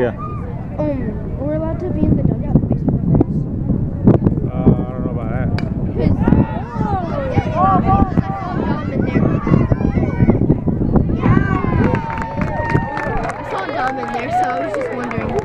Yeah. um, we're allowed to be in the dugout in there, so I was just wondering.